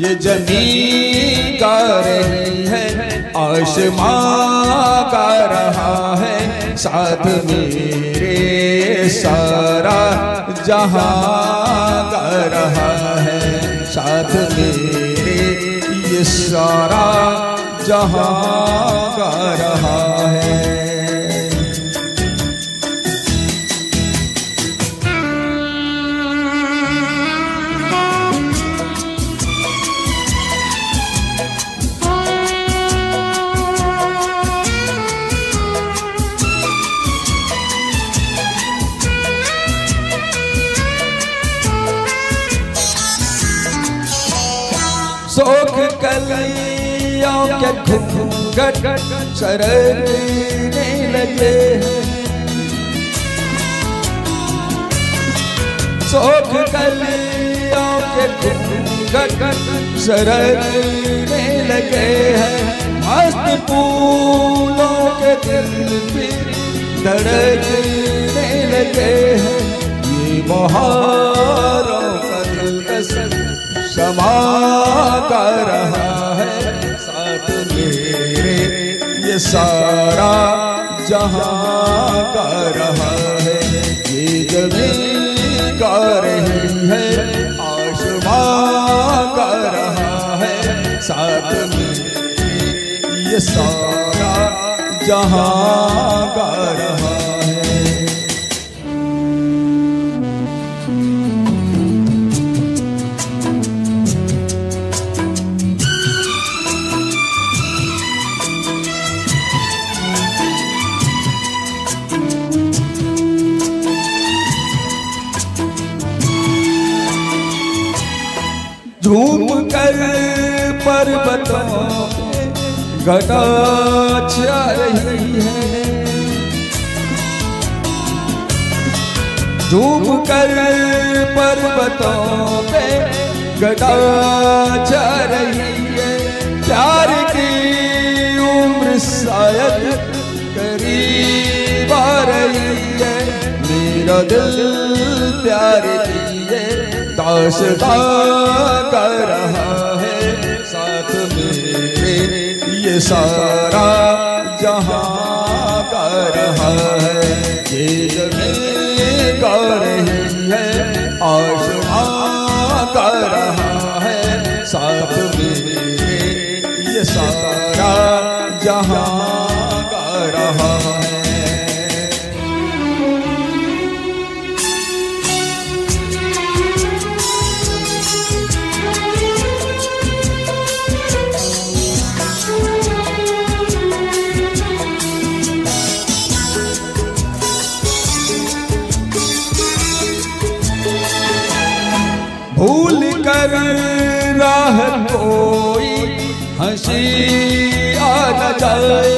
ये ज़मीन का रही है, आसमां का रहा है, साथ मेरे सारा जहाँ का रहा है, साथ मेरे ये सारा जहाँ का रहा शोक कलियों के घूंघट लगे। शोक कलियों के घूंघट लगे हैं। मस्त के दिल भी धड़कने लगे हैं। ये बहारों का रहा है। साथ मेरे, ये सारा जहाँ का रहा है। ये ज़मीन का रही है, आसमां का रहा है। साथ मेरे, ये सारा जहाँ का रहा झूम कर पर्वतों घटा छा रही है। झूम कर पर्वतों पे घटा छा रही है। प्यार की उम्र शायद करीब आ रही है। मेरा दिल प्यार की दासता कर रहा है साथ मेरे ये सारा जहाँ कर रहा है, ये ज़मीन कर रही है आसमां कर रहा है साथ मेरे भूल कर राह कोई हँसी आ जाए।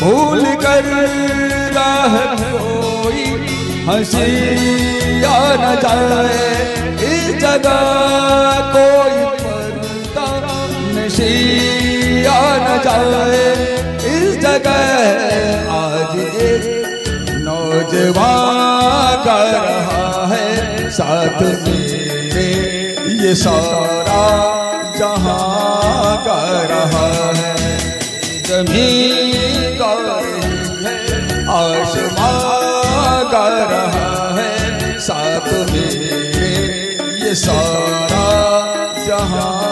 भूल कर राह कोई हँसी आ न जाए। इस जगह कोई नशी न जाए। इस जगह आज एक नौजवान कर रहा है साथ मेरे। ये सारा जहाँ का रहा है। ज़मीन का है, आसमां का रहा है। साथ मेरे, ये सारा जहाँ